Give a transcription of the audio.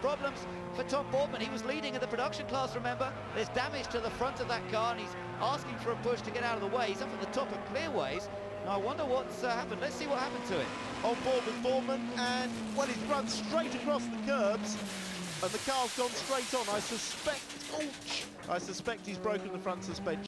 problems for Tom Boardman. He was leading in the production class, remember? There's damage to the front of that car, and he's asking for a push to get out of the way. He's up at the top of Clearways. Now, I wonder what's uh, happened. Let's see what happened to him. On board with Boardman, and, well, he's run straight across the curbs, and the car's gone straight on. I suspect, ouch, I suspect he's broken the front suspension.